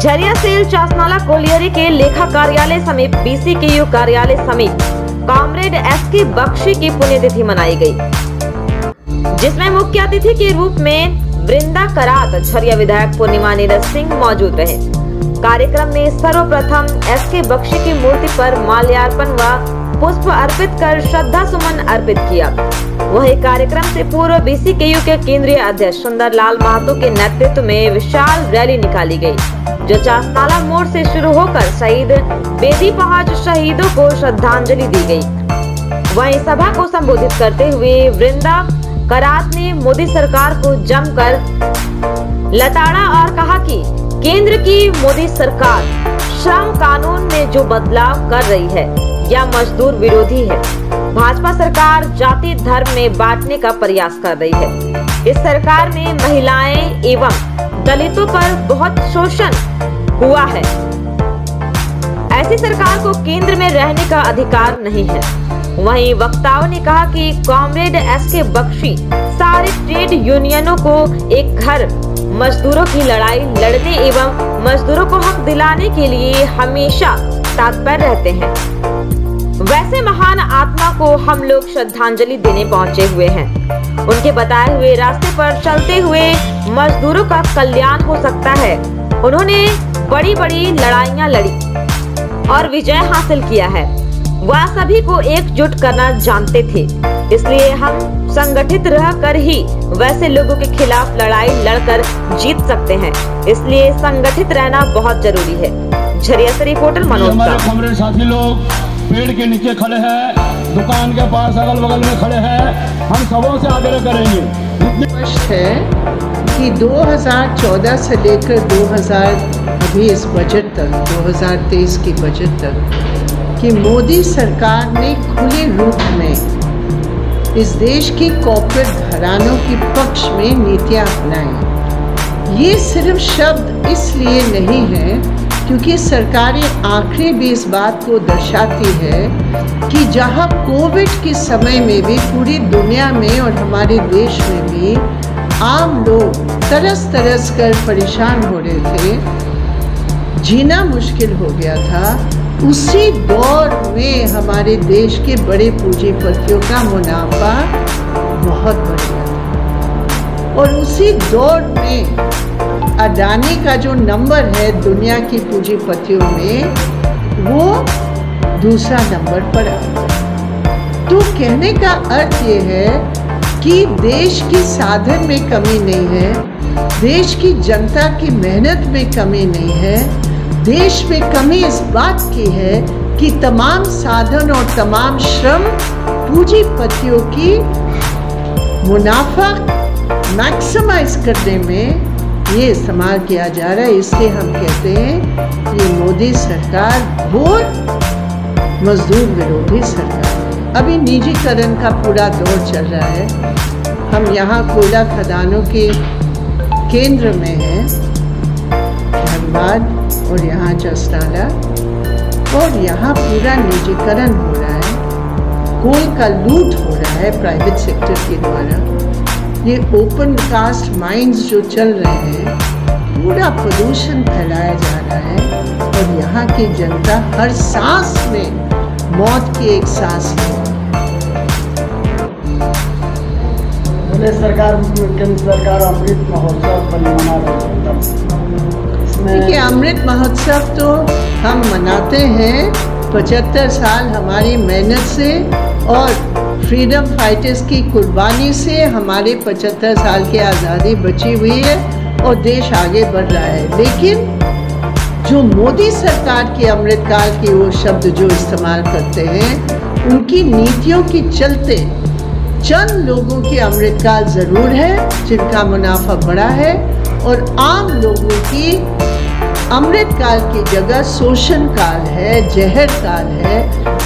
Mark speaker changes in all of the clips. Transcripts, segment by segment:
Speaker 1: Jharia cell Chasnala colliery के लेखा कार्यालय समीप बीसी के यू कार्यालय समीप। कॉमरेड एस के बख्शी की पुण्यतिथि मनाई गई। जिसमें मुख्य अतिथि के रूप में वृंदा करात झरिया विधायक पूर्णिमा नीरज सिंह मौजूद रहे। कार्यक्रम में सर्वप्रथम एस के बख्शी की मूर्ति पर माल्यार्पण व पुष्प अर्पित कर श्रद्धा सुमन अर्पित किया। वही कार्यक्रम से पूर्व बीसी के यू के केंद्रीय अध्यक्ष सुंदर लाल महतो के नेतृत्व में विशाल रैली निकाली गई, जो चासनाला मोड़ से शुरू होकर शहीद बेदी पहाड़ शहीदों को श्रद्धांजलि दी गई। वहीं सभा को संबोधित करते हुए वृंदा करात ने मोदी सरकार को जमकर लताड़ा और कहा कि केंद्र की मोदी सरकार श्रम कानून में जो बदलाव कर रही है, या मजदूर विरोधी है। भाजपा सरकार जाति धर्म में बांटने का प्रयास कर रही है। इस सरकार में महिलाएँ एवं दलितों पर बहुत शोषण हुआ है। ऐसी सरकार को केंद्र में रहने का अधिकार नहीं है। वहीं वक्ताओं ने कहा कि कॉमरेड एस के बख्शी सारे ट्रेड यूनियनों को एक घर, मजदूरों की लड़ाई, लड़ने एवं मजदूरों को हक दिलाने के लिए हमेशा तात्पर रहते हैं। वैसे महान आत्मा को हम लोग श्रद्धांजलि देने पहुँचे हुए हैं। उनके बताए हुए रास्ते पर चलते हुए मजदूरों का कल्याण हो सकता है। उन्होंने बड़ी बड़ी लड़ाइयाँ लड़ी और विजय हासिल किया है। वह सभी को एकजुट करना जानते थे। इसलिए हम संगठित रह कर ही वैसे लोगों के खिलाफ लड़ाई लड़कर जीत सकते हैं। इसलिए संगठित रहना बहुत ज़रूरी है। झरिया से रिपोर्टर मनोज
Speaker 2: हमारे साथी लोग पेड़ के नीचे खड़े हैं दुकान के पास अगल बगल में खड़े हैं। हम सबों से आग्रह करेंगे।
Speaker 3: स्पष्ट है कि 2014 से लेकर 2000 अभी इस बजट तक 2023 की बजट तक कि मोदी सरकार ने खुले रूप में इस देश की कॉर्पोरेट घरानों के पक्ष में नीतियाँ अपनाई। ये सिर्फ़ शब्द इसलिए नहीं है क्योंकि सरकारी आंकड़े भी इस बात को दर्शाती है कि जहाँ कोविड के समय में भी पूरी दुनिया में और हमारे देश में भी आम लोग तरस तरस कर परेशान हो रहे थे, जीना मुश्किल हो गया था। उसी दौर में हमारे देश के बड़े पूंजीपतियों का मुनाफा बहुत बढ़ गया और उसी दौर में अडानी का जो नंबर है दुनिया की पूंजीपतियों में, वो दूसरा नंबर पर आ है तो कहने का अर्थ ये है कि देश की साधन में कमी नहीं है, देश की जनता की मेहनत में कमी नहीं है देश में कमी इस बात की है कि तमाम साधन और तमाम श्रम पूंजीपतियों की मुनाफा मैक्सिमाइज करने में ये इस्तेमाल किया जा रहा है। इसलिए हम कहते हैं ये मोदी सरकार वो मजदूर विरोधी सरकार अभी निजीकरण का पूरा दौर चल रहा है। हम यहाँ कोयला खदानों के केंद्र में हैं। धनबाद और यहाँ चस्टाला और यहाँ पूरा निजीकरण हो रहा है। कोल का लूट हो रहा है प्राइवेट सेक्टर के द्वारा। ये ओपन कास्ट माइंस जो चल रहे हैं, पूरा प्रदूषण फैलाया जा रहा है। और यहाँ की जनता हर सांस में, मौत की एक सांस
Speaker 2: ले सरकार सरकार, अमृत महोत्सव मना
Speaker 3: देखिए अमृत महोत्सव तो हम मनाते हैं पचहत्तर साल हमारी मेहनत से और फ्रीडम फाइटर्स की कुर्बानी से हमारे 75 साल की आज़ादी बची हुई है और देश आगे बढ़ रहा है। लेकिन जो मोदी सरकार के अमृतकाल के वो शब्द जो इस्तेमाल करते हैं उनकी नीतियों के चलते चंद लोगों की अमृतकाल ज़रूर है जिनका मुनाफा बड़ा है। और आम लोगों की अमृतकाल की जगह शोषण काल है जहर काल है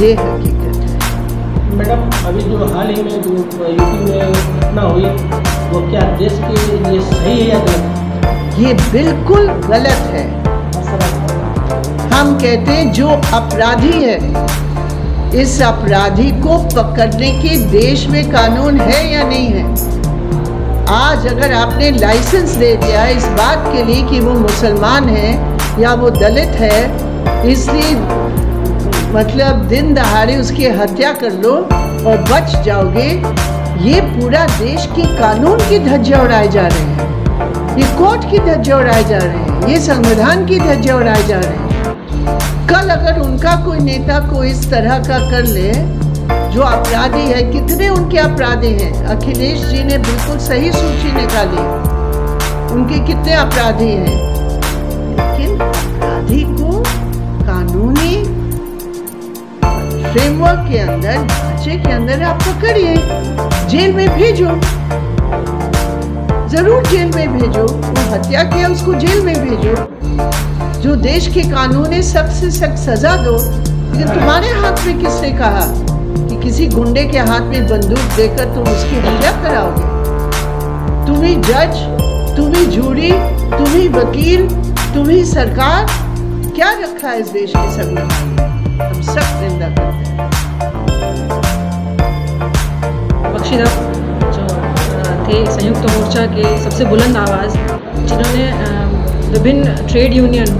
Speaker 3: ये हकीकत है।
Speaker 4: मैडम अभी जो हाल ही में जो यूपी में घटना हुई वो क्या देश के लिए सही है या गलत?
Speaker 3: ये बिल्कुल गलत है। हम कहते हैं जो अपराधी है इस अपराधी को पकड़ने के देश में कानून है या नहीं है? आज अगर आपने लाइसेंस दे दिया इस बात के लिए कि वो मुसलमान है या वो दलित है, इसलिए मतलब दिन दहाड़े उसकी हत्या कर लो और बच जाओगे। ये पूरा देश की कानून की धज्जा उड़ाए जा रहे हैं। ये कोर्ट की धज्जा उड़ाए जा रहे हैं। ये संविधान की धज्जा उड़ाए जा रहे हैं। कल अगर उनका कोई नेता को इस तरह का कर ले जो अपराधी है, कितने उनके अपराधी हैं? अखिलेश जी ने बिल्कुल सही सूची निकाली। उनके कितने अपराधी हैं? लेकिन अपराधी को कानूनी फ्रेमवर्क के अंदर, ढांचे के अंदर आप पकड़िए जेल में भेजो। ज़रूर जेल में भेजो। वो हत्या किया, उसको जेल में भेजो। जो देश के कानून है सख्त से सख्त सजा दो। लेकिन तुम्हारे हाथ में किसने कहा? किसी गुंडे के हाथ में बंदूक देकर तुम उसकी हत्या कराओगे? तुम ही जज तुम ही जूरी तुम ही वकील तुम ही सरकार, क्या रखा है इस देश के में हम सख्त निंदा करते हैं।
Speaker 5: जो थे संयुक्त मोर्चा के सबसे बुलंद आवाज़, जिन्होंने विभिन्न ट्रेड यूनियन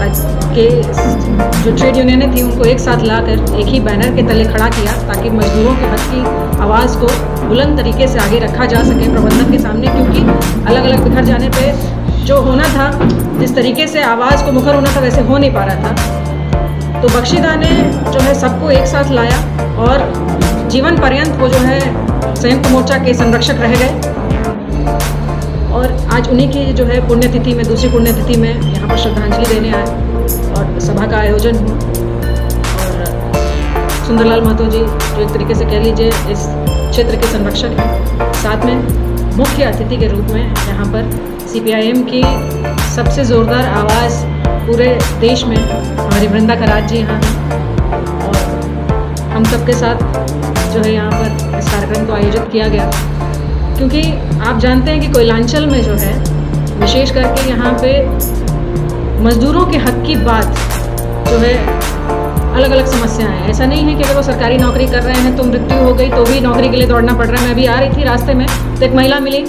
Speaker 5: के जो ट्रेड यूनियनें थी, उनको एक साथ लाकर एक ही बैनर के तले खड़ा किया ताकि मजदूरों के हक की आवाज़ को बुलंद तरीके से आगे रखा जा सके प्रबंधन के सामने, क्योंकि अलग अलग बिखर जाने पे जो होना था, जिस तरीके से आवाज़ को मुखर होना था, वैसे हो नहीं पा रहा था। तो बख्शीदा ने जो है सबको एक साथ लाया और जीवन पर्यंत वो जो है संयुक्त मोर्चा के संरक्षक रह गए। और आज उन्हीं की जो है पुण्यतिथि में, दूसरी पुण्यतिथि में यहाँ पर श्रद्धांजलि देने आए और सभा का आयोजन और सुंदरलाल महतो जी जो एक तरीके से कह लीजिए इस क्षेत्र के संरक्षक हैं, साथ में मुख्य अतिथि के रूप में यहाँ पर सीपीआईएम की सबसे ज़ोरदार आवाज़ पूरे देश में हमारी वृंदा कराज जी यहाँ हैं। और हम सबके साथ जो है यहाँ पर इस कार्यक्रम को आयोजित किया गया। क्योंकि आप जानते हैं कि कोयलांचल में जो है, विशेष करके यहाँ पे मजदूरों के हक की बात जो है अलग अलग समस्याएँ हैं। ऐसा नहीं है कि अगर वो सरकारी नौकरी कर रहे हैं तो मृत्यु हो गई तो भी नौकरी के लिए दौड़ना पड़ रहा है। मैं अभी आ रही थी रास्ते में तो एक महिला मिली।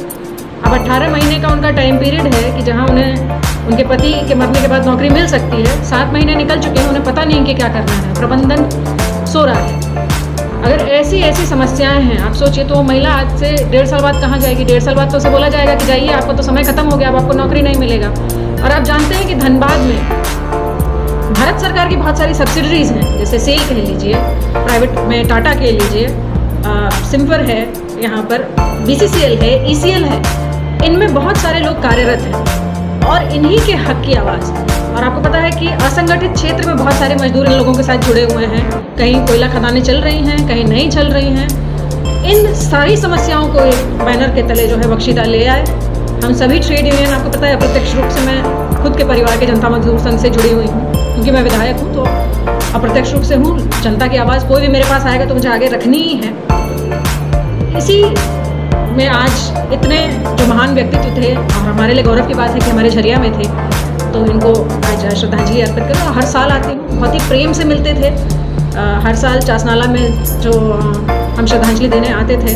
Speaker 5: अब 18 महीने का उनका टाइम पीरियड है कि जहाँ उन्हें, उनके पति के मरने के बाद नौकरी मिल सकती है। सात महीने निकल चुके हैं, उन्हें पता नहीं कि क्या करना है। प्रबंधन सो रहा है। अगर ऐसी ऐसी समस्याएँ हैं, आप सोचिए तो वो महिला आज से डेढ़ साल बाद कहाँ जाएगी? डेढ़ साल बाद तो उसे बोला जाएगा कि जाइए, आपको तो समय खत्म हो गया, अब आपको नौकरी नहीं मिलेगा। और आप जानते हैं कि धनबाद में भारत सरकार की बहुत सारी सब्सिडरीज हैं, जैसे सेल कह लीजिए प्राइवेट में टाटा कह लीजिए सिम्फर है यहाँ पर BCCL है ECL है, इनमें बहुत सारे लोग कार्यरत हैं। और इन्हीं के हक की आवाज़। और आपको पता है कि असंगठित क्षेत्र में बहुत सारे मजदूर इन लोगों के साथ जुड़े हुए हैं। कहीं कोयला खदानें चल रही हैं, कहीं नहीं चल रही हैं। इन सारी समस्याओं को एक बैनर के तले जो है बख्शीदा ले आए। हम सभी ट्रेड यूनियन, आपको पता है, अप्रत्यक्ष रूप से मैं खुद के परिवार के जनता मजदूर संघ से जुड़ी हुई हूँ। क्योंकि मैं विधायक हूँ तो अप्रत्यक्ष रूप से हूँ। जनता की आवाज़ कोई भी मेरे पास आएगा तो मुझे आगे रखनी ही है। इसी में आज इतने जो महान व्यक्तित्व थे और हमारे लिए गौरव की बात है कि हमारे झरिया में थे। तो इनको आज श्रद्धांजलि अर्पित करूँ। हर साल आती हूँ बहुत ही प्रेम से मिलते थे। आ, हर साल चासनाला में जो हम श्रद्धांजलि देने आते थे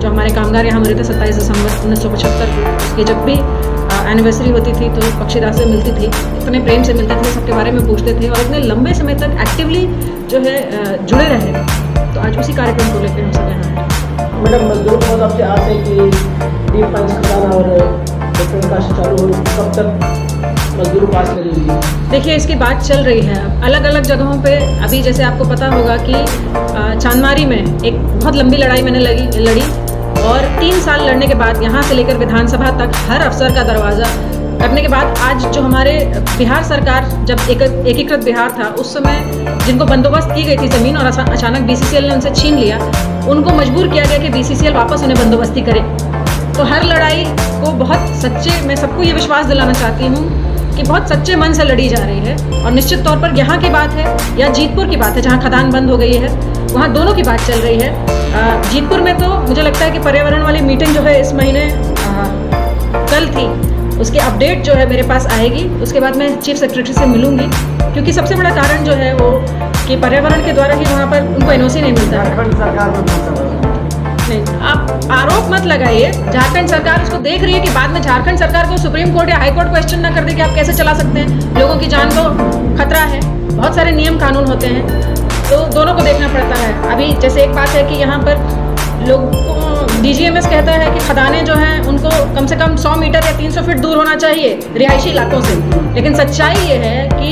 Speaker 5: जो हमारे कामगार यहाँ मरे थे सत्ताईस दिसंबर उन्नीस सौ पचहत्तर उसकी जब भी एनिवर्सरी होती थी तो पक्षीदास से मिलती थी इतने प्रेम से मिलते थे सबके बारे में पूछते थे और इतने लंबे समय तक एक्टिवली जो है जुड़े रहे। तो आज उसी कार्यक्रम को लेकर हम सब यहाँ हैं
Speaker 4: मैडम मजदूर बहुत आपसे आस है कि पंच खजाना और पेट्रोल का चालू कब तक मजदूर पास
Speaker 5: देखिए, इसकी बात चल रही है। अलग अलग जगहों पे अभी जैसे आपको पता होगा कि चांदमारी में एक बहुत लंबी लड़ाई मैंने लगी, लड़ी और तीन साल लड़ने के बाद यहाँ से लेकर विधानसभा तक हर अफसर का दरवाज़ा करने के बाद आज जो हमारे बिहार सरकार, जब एक, एकीकृत बिहार था, उस समय जिनको बंदोबस्त की गई थी ज़मीन और अचानक बीसीसीएल ने उनसे छीन लिया उनको मजबूर किया गया कि बीसीसीएल वापस उन्हें बंदोबस्ती करे। तो हर लड़ाई को बहुत सच्चे, मैं सबको ये विश्वास दिलाना चाहती हूँ कि बहुत सच्चे मन से लड़ी जा रही है और निश्चित तौर पर यहाँ की बात है या जीतपुर की बात है, जहाँ खदान बंद हो गई है, वहाँ दोनों की बात चल रही है। जीतपुर में तो मुझे लगता है कि पर्यावरण वाली मीटिंग जो है इस महीने कल थी, उसकी अपडेट जो है मेरे पास आएगी। उसके बाद मैं चीफ सेक्रेटरी से मिलूँगी, क्योंकि सबसे बड़ा कारण जो है वो कि पर्यावरण के द्वारा ही वहाँ पर उनको एनओसी नहीं मिलता नहीं आप आरोप मत लगाइए। झारखंड सरकार उसको देख रही है कि बाद में झारखंड सरकार को सुप्रीम कोर्ट या हाई कोर्ट क्वेश्चन ना कर दे कि आप कैसे चला सकते हैं। लोगों की जान को खतरा है। बहुत सारे नियम कानून होते हैं। तो दोनों को देखना पड़ता है। अभी जैसे एक बात है कि यहाँ पर लोग डीजीएमएस कहता है कि खदानें जो हैं उनको कम से कम 100 मीटर या 300 फीट दूर होना चाहिए रिहायशी इलाकों से। लेकिन सच्चाई ये है कि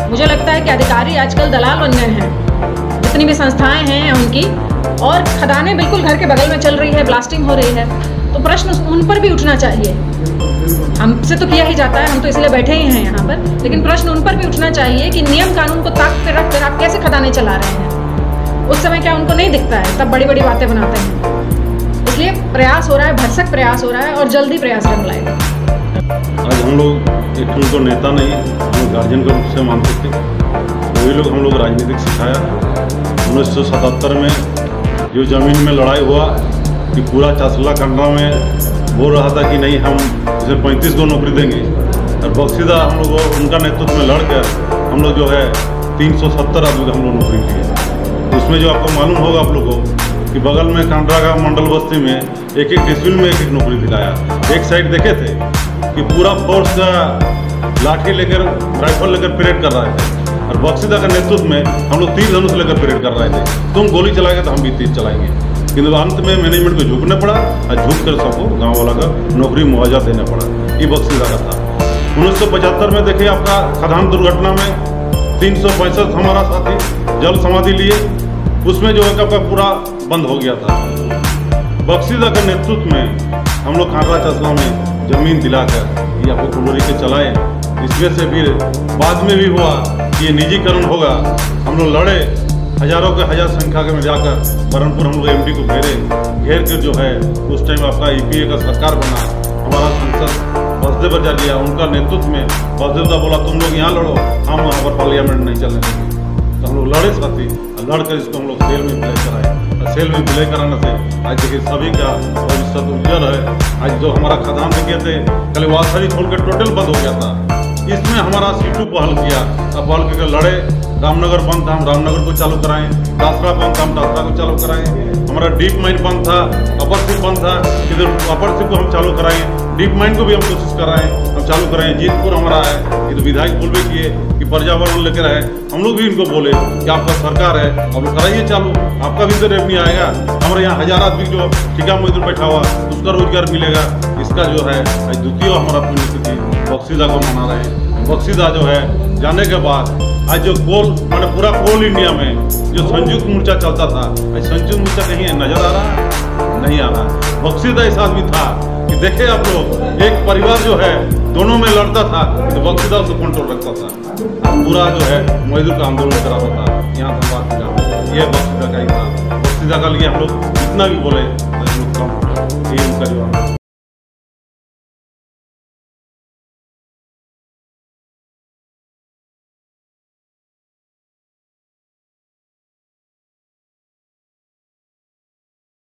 Speaker 5: मुझे लगता है कि अधिकारी आजकल दलाल बन गए हैं। जितनी भी संस्थाएँ हैं उनकी, और खदानें बिल्कुल घर के बगल में चल रही है ब्लास्टिंग हो रही है तो प्रश्न उन पर भी उठना चाहिए। हमसे तो किया ही जाता है, हम तो इसलिए बैठे ही हैं यहाँ पर, लेकिन प्रश्न उन पर भी उठना चाहिए कि नियम कानून को ताक पे रख कर आप कैसे खदानें चला रहे हैं। उस समय क्या उनको नहीं दिखता है, तब बड़ी बड़ी बातें बनाते हैं। इसलिए प्रयास हो रहा है, भरसक प्रयास हो रहा है, और जल्दी प्रयास रंग लाएगा
Speaker 6: आज हम लोग एक तो उनको नेता नहीं हम गार्जियन के रूप से मानते थे वही लोग हम लोग राजनीतिक सिखाया उन्नीस सौ सतहत्तर में जो ज़मीन में लड़ाई हुआ कि पूरा चासला कंडा में बोल रहा था कि नहीं हम उसे पैंतीस को नौकरी देंगे और बख्शीदा हम लोग उनका नेतृत्व में लड़कर हम लोग जो है तीन सौ सत्तर आदमी हम लोग नौकरी किए उसमें जो आपको मालूम होगा आप लोग को कि बगल में कांड्रा का मंडल बस्ती में एक एक डिस्ट्रिक्ट में एक एक नौकरी दिलाया। एक साइड देखे थे कि पूरा फोर्स लाठी लेकर राइफल लेकर परेड कर रहे थे और बक्सीदा का नेतृत्व में हम लोग तीर धनुष लेकर परेड कर रहे थे। तुम गोली चलाएँगे तो हम भी तीर चलाएँगे। किंतु अंत में मैनेजमेंट को झुकना पड़ा और झुक कर सबको गाँव वाला का नौकरी मुआवजा देना पड़ा। ये बक्सीदा का था। उन्नीस में देखिए आपका खदान दुर्घटना में तीन सौ पैंसठ हमारा साथी जल समाधि लिए। उसमें जो है आपका पूरा बंद हो गया था। बक्सीदा के नेतृत्व में हम लोग कांकड़ा चसला में ज़मीन दिलाकर या कुलोरी के चलाए। इसमें से फिर बाद में भी हुआ कि ये निजीकरण होगा। हम लोग लड़े, हज़ारों के हज़ार संख्या के में जाकर बरनपुर हम लोग एमडी को घेरे। घेर कर जो है, उस टाइम आपका ईपीए का सरकार बना। हमारा सांसद बसदेव जा लिया उनका नेतृत्व में बसदेव का बोला, तुम लोग यहाँ लड़ो, हम वहाँ पर पार्लियामेंट नहीं चलने देंगे तो हम लोग लड़े साथी, लड़कर इसको हम लोग सेल में विलय कराए। सेल में विलय कराने से आज देखिए सभी का भविष्य उज्जवल है। आज जो हमारा खदान देखे थे, कल वासरी खोल के टोटल बंद हो गया था। इसमें हमारा सीटू पहल किया। अब पहल करके लड़े। रामनगर बंद था, हम रामनगर को चालू कराएँ। दासरा बंद था, हम दासरा को चालू कराएँ। हमारा डीप माइन बंद था अपर सिप बंद था। इधर अपर सिप को हम चालू कराएँ। डीप माइन को भी हम कोशिश कराएँ। हम चालू कराएँ। जीतपुर हमारा है। इधर विधायक बोलबे किए कि पर्यावरण लेकर आए। हम लोग भी इनको बोले कि आपका सरकार है, अब कराइए चालू। आपका भी तो रेवन्यू आएगा। हमारे यहाँ हज़ार आदमी जो ठिका मजदूर बैठा हुआ, उसका रोज़गार मिलेगा। इसका जो है द्वितीय हमारा पुण्यतिथि बक्सीदा को मना रहे बक्सीदा जो है, जाने के बाद, आज जो कोल, मैंने पूरा कोल इंडिया में जो संयुक्त मोर्चा चलता था, आज संयुक्त मोर्चा कहीं नज़र आ रहा नहीं आ रहा। बक्सीदा ऐसा आदमी था कि देखे आप लोग, एक परिवार जो है दोनों में लड़ता था तो बक्सीदा उसको कंट्रोल रखता था। पूरा जो है मजदूर का आंदोलन कराता था। यहाँ का बात किया ये बक्सीदा का ही था? बक्सीदा का लिए हम लोग जितना भी बोले तो हम कम ये उनका जो